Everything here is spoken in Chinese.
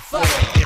fight.